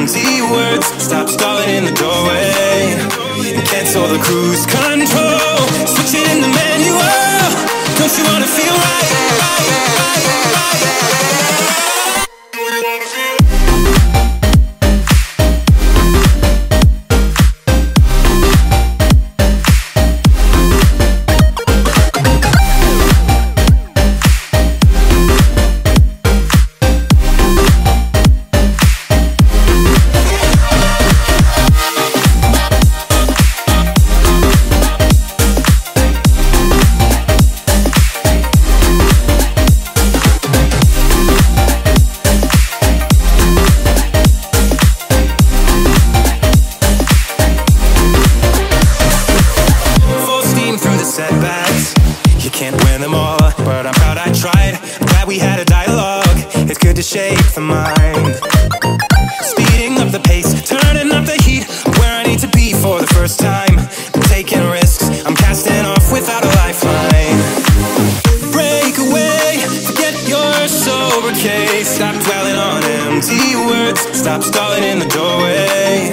Empty words. Stop stalling in the doorway. Cancel the cruise control. can't win them all But I'm proud I tried, glad we had a dialogue. It's good to shake the mind. Speeding up the pace, turning up the heat. Where I need to be for the first time. I'm taking risks, I'm casting off without a lifeline. Break away, forget your sober case. Stop dwelling on empty words. Stop stalling in the doorway.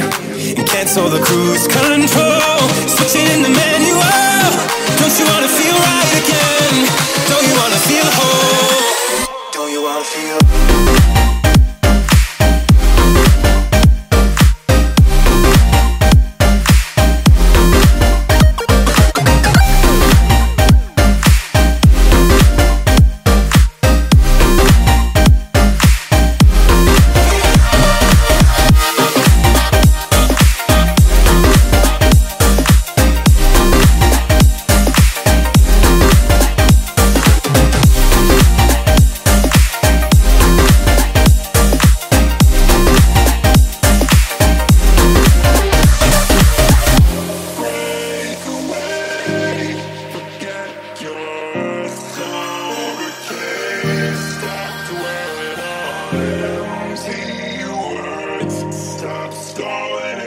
And cancel the cruise control. Switching in the manual. Don't you wanna feel right? Stop calling